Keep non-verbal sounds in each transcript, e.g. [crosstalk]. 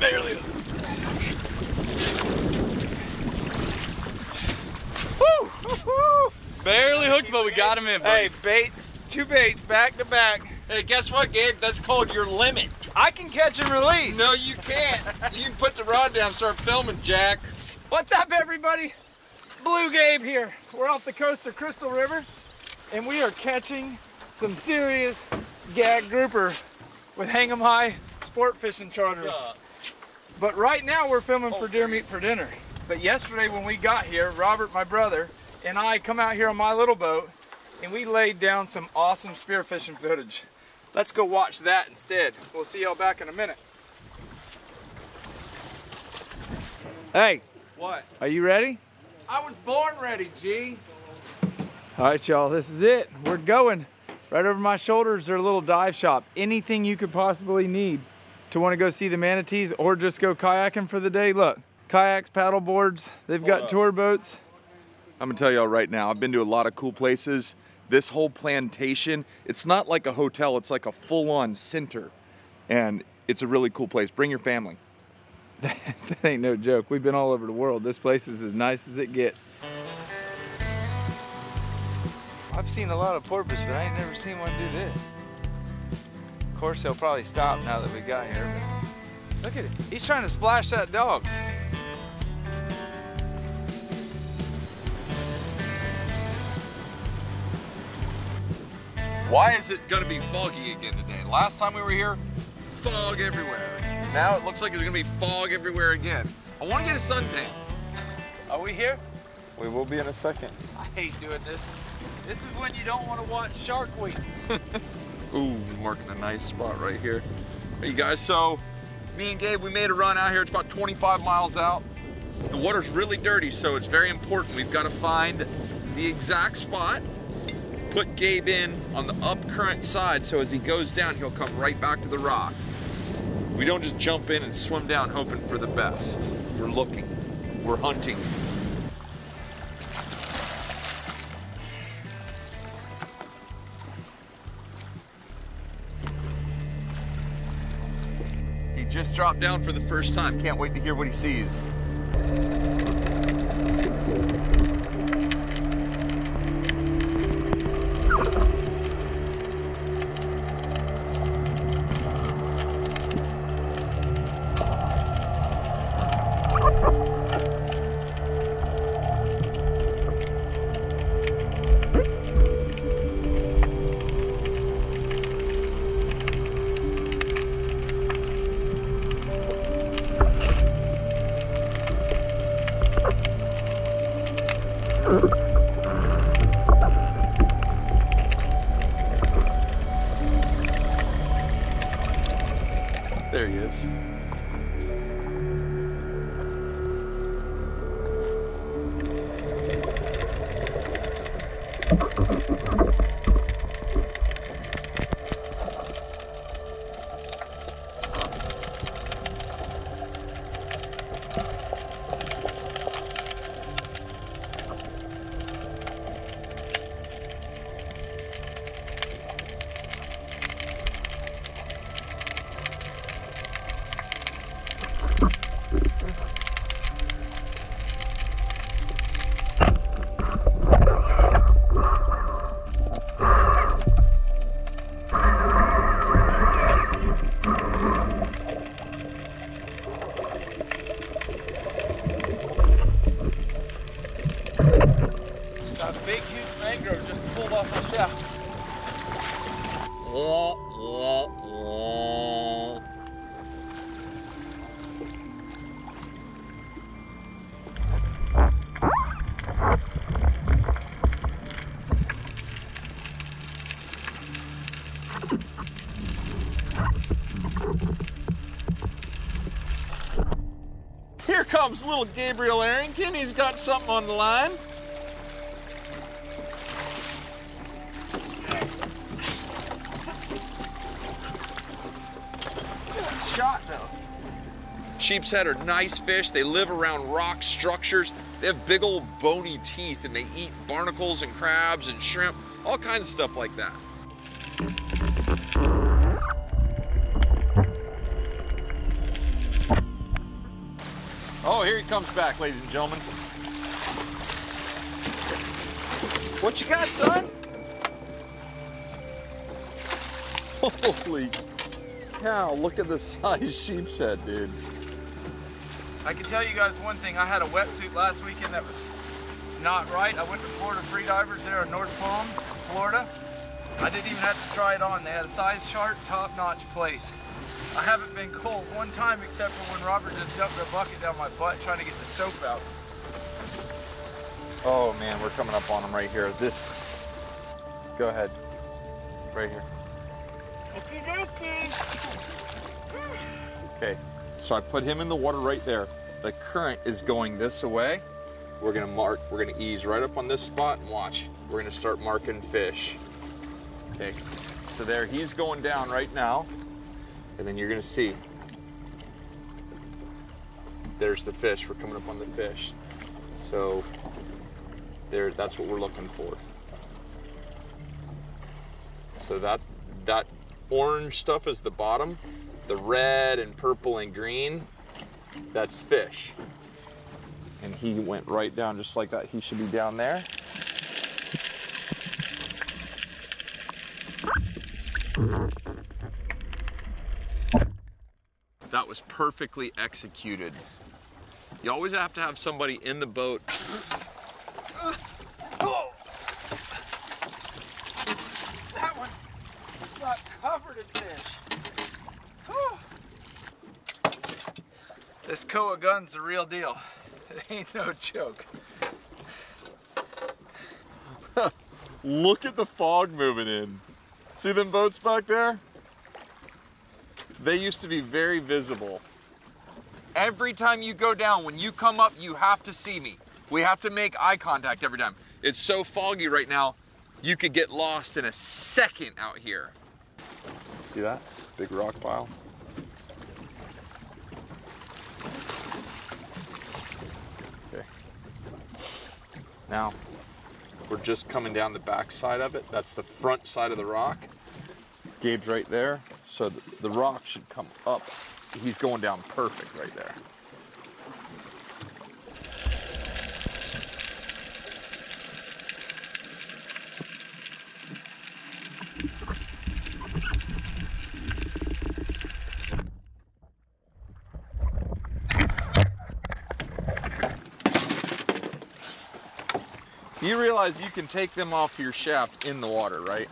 Barely. Woo! Woo! Barely hooked, but we got him in. Buddy. Hey, baits, two baits back to back. Hey, guess what, Gabe? That's called your limit. I can catch and release. No, you can't. you can put the rod down and start filming, Jack. What's up, everybody? Blue Gabe here. We're off the coast of Crystal River, and we are catching some serious gag grouper with Hang 'em High sport fishing charters. But right now we're filming oh, for Deer Meat for Dinner. But yesterday when we got here, Robert, my brother, and I come out here on my little boat, and we laid down some awesome spearfishing footage. Let's go watch that instead. We'll see y'all back in a minute. Hey, What? are you ready? I was born ready, G. All right, y'all, this is it. We're going. Right over my shoulders, there's a little dive shop. Anything you could possibly need to want to go see the manatees or just go kayaking for the day. Look, kayaks, paddle boards, they've got up. tour boats. I'm gonna tell y'all right now, I've been to a lot of cool places. This whole plantation, it's not like a hotel, it's like a full on center. And it's a really cool place. Bring your family. [laughs] that ain't no joke. We've been all over the world. This place is as nice as it gets. I've seen a lot of porpoise, but I ain't never seen one do this. Of course, they'll probably stop now that we got here. But look at it. He's trying to splash that dog. Why is it gonna be foggy again today? Last time we were here, fog everywhere. Now it looks like there's gonna be fog everywhere again. I wanna get a suntan. Are we here? We will be in a second. I hate doing this. This is when you don't want to watch Shark Week. [laughs] Ooh, marking a nice spot right here. Hey you guys, so me and Gabe, we made a run out here. It's about 25 miles out. The water's really dirty, so it's very important. We've got to find the exact spot, put Gabe in on the up current side, so as he goes down, he'll come right back to the rock. We don't just jump in and swim down hoping for the best. We're looking, we're hunting. He just dropped down for the first time. Can't wait to hear what he sees. Comes little Gabriel Arrington. He's got something on the line. Shot though. Sheepshead are nice fish. They live around rock structures. They have big old bony teeth and they eat barnacles and crabs and shrimp, all kinds of stuff like that. Oh, here he comes back, ladies and gentlemen. What you got, son? Holy cow, look at the size sheepshead, dude. I can tell you guys one thing. I had a wetsuit last weekend that was not right. I went to Florida Freedivers there in North Palm, Florida. I didn't even have to try it on. They had a size chart, top-notch place. I haven't been cold one time except for when Robert just dumped a bucket down my butt trying to get the soap out. Oh man, we're coming up on him right here. This, go ahead, right here. Okay, so I put him in the water right there. The current is going this way. We're gonna mark, we're gonna ease right up on this spot and watch. We're gonna start marking fish. Okay, so there, he's going down right now. And then you're gonna see. There's the fish, we're coming up on the fish. So there, that's what we're looking for. So that, that orange stuff is the bottom. The red and purple and green, that's fish. And he went right down just like that. He should be down there. That was perfectly executed. You always have to have somebody in the boat That one is not covered in fish. Whew. This Koah gun's the real deal. It ain't no joke. [laughs] Look at the fog moving in. See them boats back there? They used to be very visible. Every time you go down, when you come up, you have to see me. We have to make eye contact every time. It's so foggy right now, you could get lost in a second out here. See that? Big rock pile. Okay. Now, we're just coming down the back side of it. That's the front side of the rock. Gabe's right there. So the, rock should come up. He's going down perfect right there. You realize you can take them off your shaft in the water, right?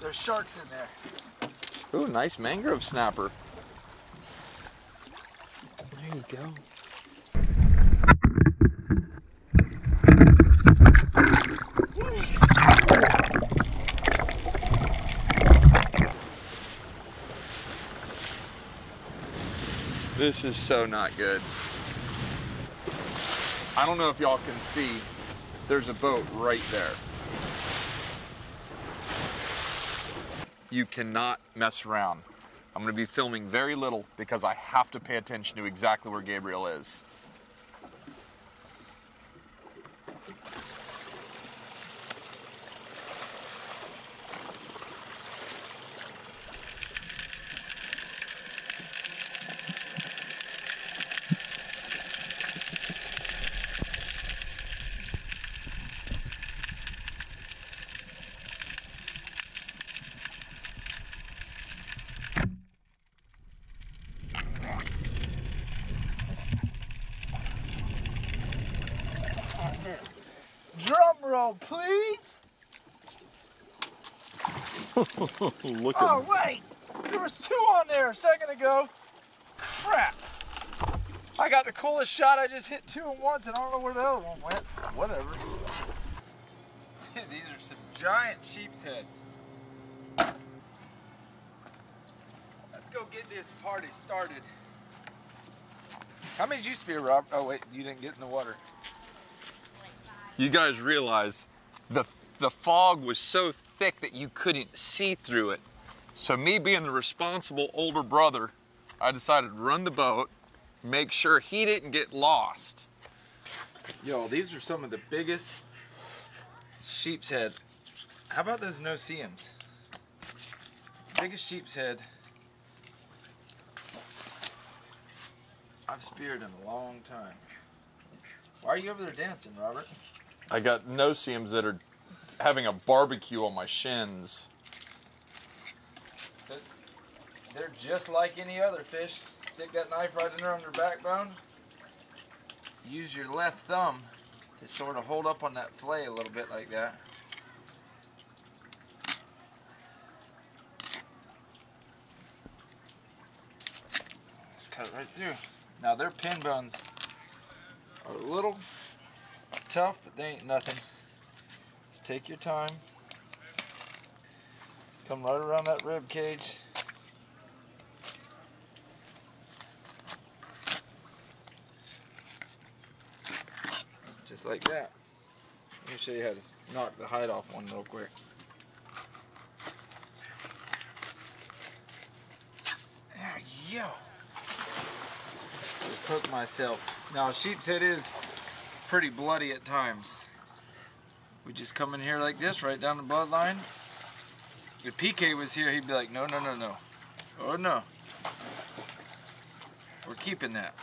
There's sharks in there. Ooh, nice mangrove snapper. There you go. This is so not good. I don't know if y'all can see, there's a boat right there. You cannot mess around. I'm gonna be filming very little because I have to pay attention to exactly where Gabriel is. Roll, please. [laughs] Look Oh, wait. There was two on there a second ago. Crap. I got the coolest shot. I just hit two at once, and I don't know where the other one went. Whatever. [laughs] These are some giant sheepshead. Let's go get this party started. How many did you spear, Rob? Oh, wait, you didn't get in the water. You guys realize the the fog was so thick that you couldn't see through it. So me being the responsible older brother, I decided to run the boat make sure he didn't get lost. Yo, these are some of the biggest sheepshead. How about those no-see-ums? Biggest sheepshead I've speared in a long time. Why are you over there dancing, Robert? I got no-see-ums that are having a barbecue on my shins. They're just like any other fish. Stick that knife right in there on their backbone. Use your left thumb to sort of hold up on that fillet a little bit like that. Just cut it right through. Now their pin bones are a little tough, but they ain't nothing. Just take your time. Come right around that rib cage. Just like that. Let me show you how to knock the hide off one real quick. Ah, there you go. Hook myself. Now, sheepshead is pretty bloody at times. We just come in here like this, right down the bloodline. If PK was here, he'd be like, no, no, no, no. Oh, no. We're keeping that.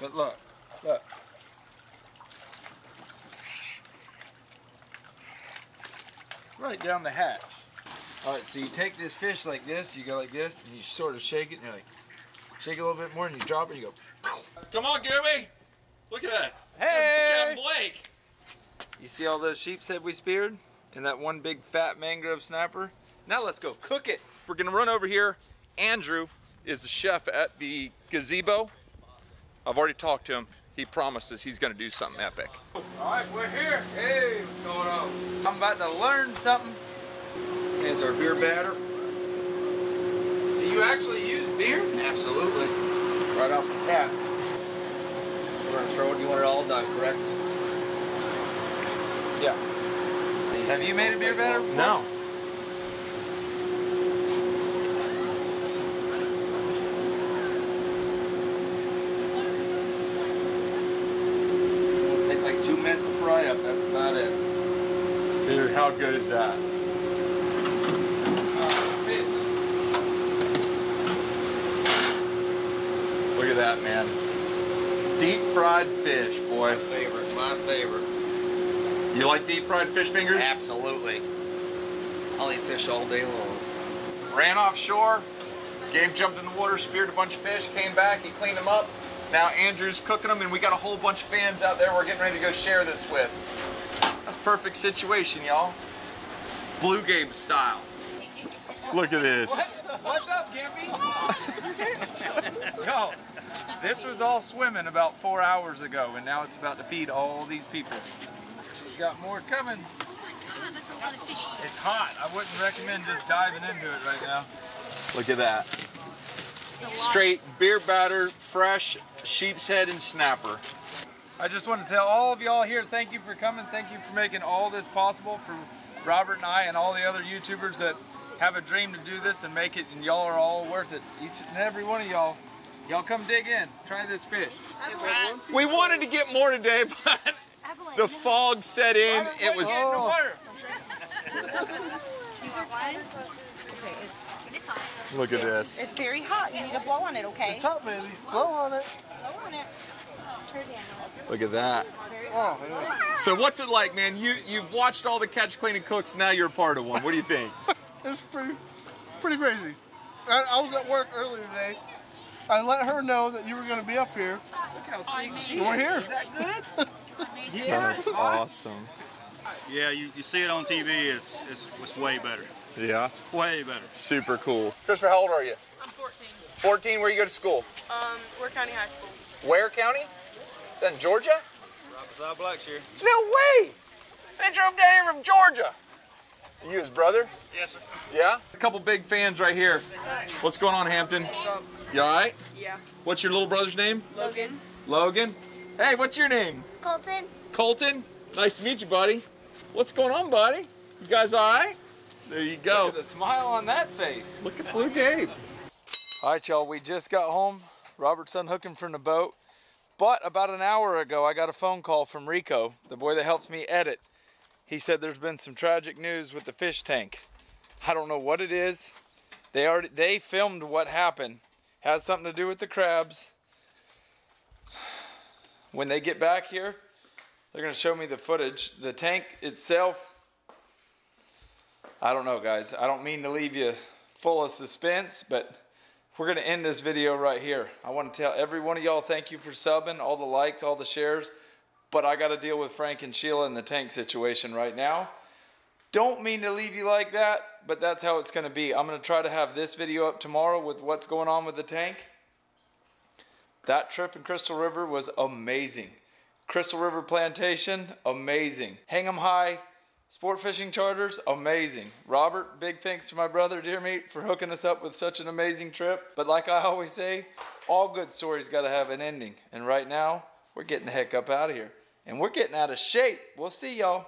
But look, look. Right down the hatch. All right, so you take this fish like this, you go like this, and you sort of shake it, and you're like, shake it a little bit more, and you drop it, and you go, Come on, Gooby. Look at that. hey! Captain Blake. You see all those sheepshead we speared? And that one big fat mangrove snapper? Now let's go cook it. We're gonna run over here. Andrew is the chef at the gazebo. I've already talked to him. He promises he's gonna do something epic. All right, we're here. Hey, what's going on? I'm about to learn something. Here's our beer batter. So you actually use beer? Absolutely. Right off the tap. We're gonna throw it. You want it all done, correct? Yeah. Have you made a beer batter? before? No. It'll take like two minutes to fry up. That's about it. Dude, how good is that? Uh. Look at that, man. Deep fried fish, My boy. favorite. My favorite. You like deep fried fish fingers? Absolutely. I'll eat fish all day long. Ran offshore. Gabe jumped in the water, speared a bunch of fish, came back, he cleaned them up. Now Andrew's cooking them, and we got a whole bunch of fans out there we're getting ready to go share this with. That's a perfect situation, y'all. Blue Gabe style. Look at this. What's up, Gimpy? [laughs] [laughs] Yo, this was all swimming about four hours ago, and now it's about to feed all these people. She's got more coming. Oh my God, that's a lot of fishy. It's hot. I wouldn't recommend just diving into it right now. Look at that. It's a lot. Straight beer batter, fresh sheepshead and snapper. I just want to tell all of y'all here, thank you for coming. Thank you for making all this possible for Robert and I and all the other YouTubers that have a dream to do this and make it, and y'all are all worth it. Each and every one of y'all. Y'all come dig in. Try this fish. We wanted to get more today, but Evelyn, the fog set in. It was. Get in the water. Oh. Okay, it's, it's hot. Look at this. It's very hot. You need to blow on it, okay? It's hot, baby. Blow on it. Blow on it. Look at that. Oh. So what's it like, man? You you've watched all the catch, cleaning cooks. Now you're a part of one. What do you think? [laughs] It's pretty, pretty crazy. I, I was at work earlier today. I let her know that you were going to be up here. Look how sweet she We're is. here. Is that good? [laughs] Yeah, that's awesome. Yeah, you, you see it on TV, it's, it's, it's way better. Yeah, Way better. super cool. Christopher, how old are you? I'm 14. 14. Where you go to school? Um, Ware County High School. Ware County? Then that in Georgia? Right beside Blackshear. No way! They drove down here from Georgia. You his brother? Yes, sir. Yeah. A couple big fans right here. What's going on, Hampton? You all right? Yeah. What's your little brother's name? Logan. Logan. Hey, what's your name? Colton. Colton. Nice to meet you, buddy. What's going on, buddy? You guys all right? There you Look go. at the smile on that face. Look at Blue Gabe. All right, y'all, we just got home. Robert's unhooking from the boat. But about an hour ago, I got a phone call from Rico, the boy that helps me edit. He said there's been some tragic news with the fish tank. I don't know what it is. They already they filmed what happened. Has something to do with the crabs. When they get back here, they're gonna show me the footage. The tank itself, I don't know guys. I don't mean to leave you full of suspense, but we're gonna end this video right here. I wanna tell every one of y'all thank you for subbing, all the likes, all the shares, but I gotta deal with Frank and Sheila in the tank situation right now. Don't mean to leave you like that, but that's how it's gonna be. I'm gonna try to have this video up tomorrow with what's going on with the tank. That trip in Crystal River was amazing. Crystal River Plantation, amazing. Hang 'em High Sport Fishing Charters, amazing. Robert, big thanks to my brother Deer Meat for hooking us up with such an amazing trip. But like I always say, all good stories gotta have an ending. And right now, we're getting the heck up out of here. And we're getting out of shape. We'll see y'all.